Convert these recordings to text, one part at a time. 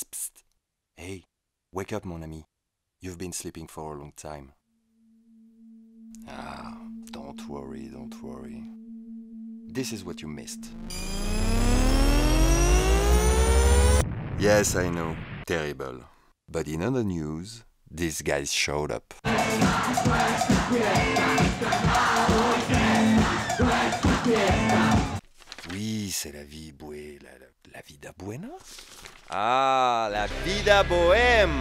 Psst, psst. Hey, wake up, mon ami. You've been sleeping for a long time. Ah, don't worry, don't worry. This is what you missed. Yes, I know, terrible. But in other news, these guys showed up. Oui, c'est la vie bouée, la, la, la vida buena? Ah, la vida bohème!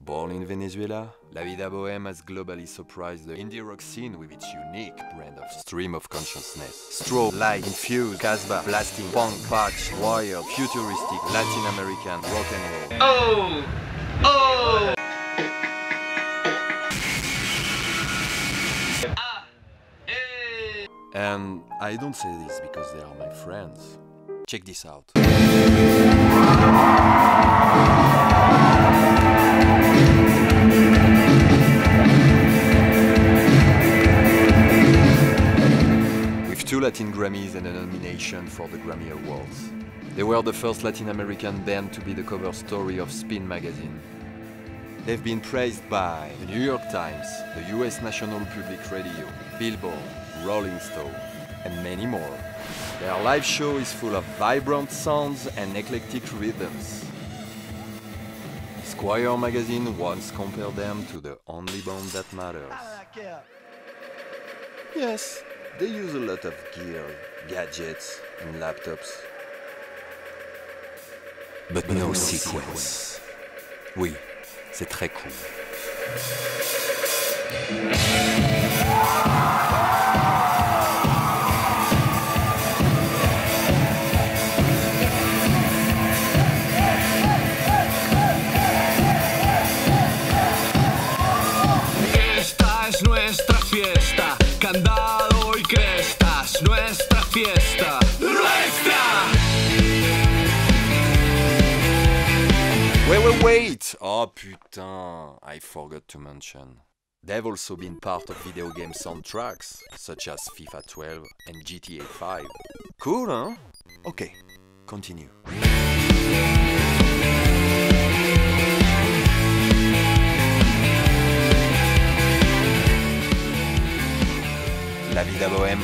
Born in Venezuela, La Vida Bohème has globally surprised the indie rock scene with its unique brand of stream of consciousness. Strobe, light, infused, Casbah, blasting, punk, patch, wired, futuristic, Latin American, rock and roll. Oh! And I don't say this because they are my friends. Check this out. With two Latin Grammys and a nomination for the Grammy Awards. They were the first Latin American band to be the cover story of Spin magazine. They've been praised by the New York Times, the US National Public Radio, Billboard, Rolling Stone, and many more. Their live show is full of vibrant sounds and eclectic rhythms. Squire magazine once compared them to the only band that matters. Yes, they use a lot of gear, gadgets, and laptops. But no sequence. Oui, c'est très cool. Fiesta, nuestra. Wait, wait, wait! Oh putain, I forgot to mention. They've also been part of video game soundtracks, such as FIFA 12 and GTA 5. Cool, huh? Okay, continue. La vida bohème